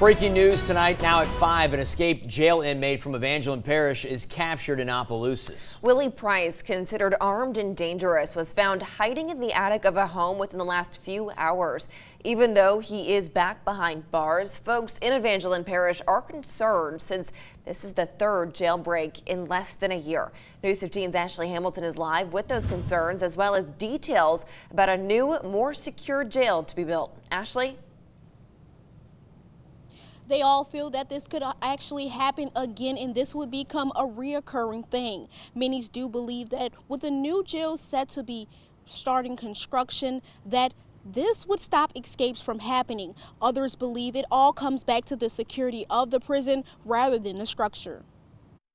Breaking news tonight, now at 5, an escaped jail inmate from Evangeline Parish is captured in Opelousas. Willie Price, considered armed and dangerous, was found hiding in the attic of a home within the last few hours. Even though he is back behind bars, folks in Evangeline Parish are concerned since this is the third jailbreak in less than a year. News 15's Ashley Hamilton is live with those concerns as well as details about a new, more secure jail to be built. Ashley? They all feel that this could actually happen again and this would become a reoccurring thing. Many do believe that with the new jail set to be starting construction, that this would stop escapes from happening. Others believe it all comes back to the security of the prison rather than the structure.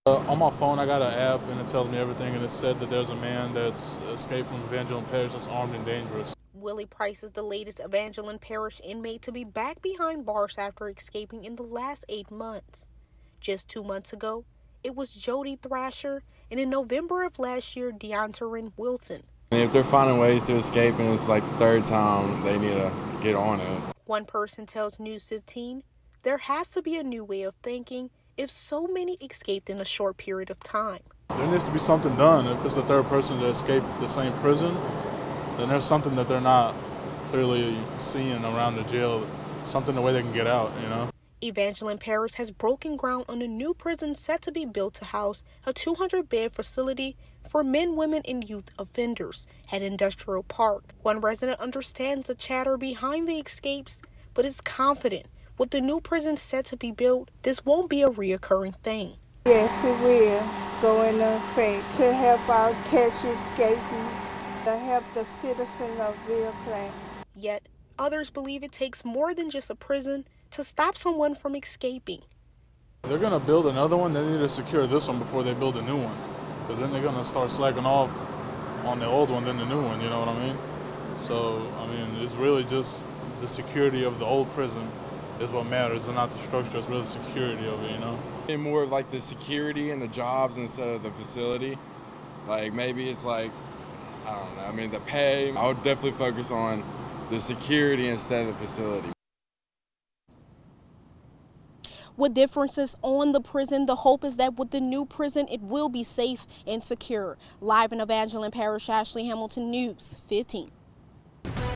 Uh, on my phone, I got an app and it tells me everything, and it said that there's a man that's escaped from Evangeline Parish that's armed and dangerous. Willie Price is the latest Evangeline Parish inmate to be back behind bars after escaping in the last eight months. Just two months ago, it was Jody Thrasher, and in November of last year, Deontarin Wilson. If they're finding ways to escape and it's like the third time, they need to get on it. One person tells News 15 there has to be a new way of thinking if so many escaped in a short period of time. There needs to be something done. If it's the third person to escape the same prison, then there's something that they're not clearly seeing around the jail, something the way they can get out, you know. Evangeline Parish has broken ground on a new prison set to be built to house a 200 bed facility for men, women, and youth offenders at Industrial Park. One resident understands the chatter behind the escapes, but is confident with the new prison set to be built, this won't be a reoccurring thing. Yes, it will go into effect to help out catch escapees to help the citizen of Ville Platte. Yet, others believe it takes more than just a prison to stop someone from escaping. If they're going to build another one, they need to secure this one before they build a new one. Because then they're going to start slacking off on the old one than the new one, you know what I mean? So, I mean, it's really just the security of the old prison is what matters and not the structure, it's really the security of it, you know? And more of like the security and the jobs instead of the facility. Like maybe it's like I don't know. I mean, the pay, I would definitely focus on the security instead of the facility. With differences on the prison, the hope is that with the new prison, it will be safe and secure. Live in Evangeline Parish, Ashley Hamilton News 15.